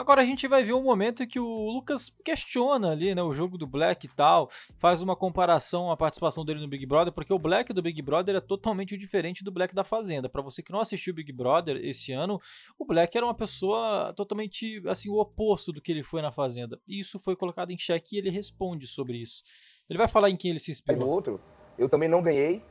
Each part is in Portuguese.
Agora a gente vai ver um momento que o Lucas questiona ali, né, o jogo do Black e tal, faz uma comparação à participação dele no Big Brother, porque o Black do Big Brother é totalmente diferente do Black da Fazenda. Para você que não assistiu Big Brother esse ano, o Black era uma pessoa totalmente assim o oposto do que ele foi na Fazenda. E isso foi colocado em xeque e ele responde sobre isso. Ele vai falar em quem ele se inspirou. outro, eu também não ganhei.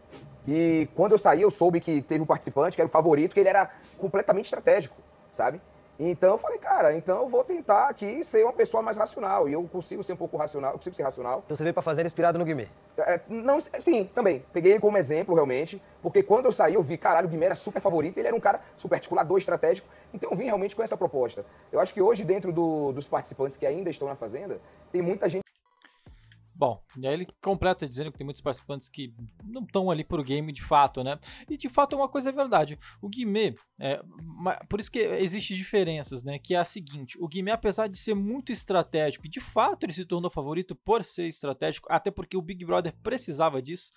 E quando eu saí, eu soube que teve um participante que era o favorito, que ele era completamente estratégico, sabe? Então eu falei, cara, então eu vou tentar aqui ser uma pessoa mais racional. E eu consigo ser um pouco racional, consigo ser racional. Então você veio pra fazer inspirado no Guimê? É, não, sim, também. Peguei ele como exemplo, realmente. Porque quando eu saí, eu vi, caralho, o Guimê era super favorito, ele era um cara super articulador, estratégico. Então eu vim realmente com essa proposta. Eu acho que hoje, dentro do, dos participantes que ainda estão na Fazenda, tem muita gente Bom, e aí ele completa dizendo que tem muitos participantes que não estão ali pro game de fato, né? E de fato é uma coisa é verdade. O Guimê, é, por isso que existem diferenças, né? Que é a seguinte: o Guimê, apesar de ser muito estratégico, e de fato ele se tornou favorito por ser estratégico, até porque o Big Brother precisava disso.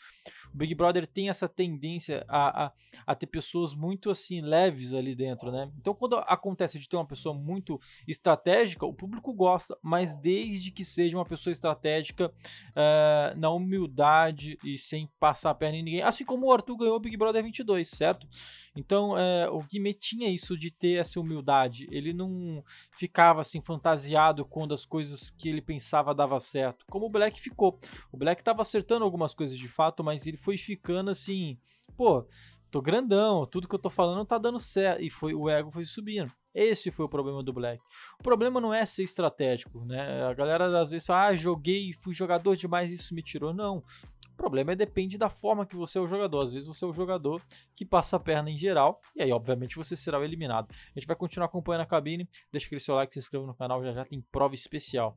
O Big Brother tem essa tendência a, a, a ter pessoas muito assim leves ali dentro, né? Então quando acontece de ter uma pessoa muito estratégica, o público gosta, mas desde que seja uma pessoa estratégica uh, na humildade e sem passar a perna em ninguém. Assim como o Arthur ganhou o Big Brother 22, certo? Então uh, o Guimê tinha isso de ter essa humildade. Ele não ficava assim fantasiado quando as coisas que ele pensava dava certo. Como o Black ficou. O Black estava acertando algumas coisas de fato, mas ele foi ficando assim, pô, tô grandão, tudo que eu tô falando tá dando certo. E foi o ego foi subindo. Esse foi o problema do Black. O problema não é ser estratégico, né? A galera às vezes fala, ah, joguei, fui jogador demais, isso me tirou. Não. O problema é depende da forma que você é o jogador. Às vezes você é o jogador que passa a perna em geral, e aí, obviamente, você será eliminado. A gente vai continuar acompanhando a cabine. Deixa aquele seu like, se inscreva no canal, já já tem prova especial.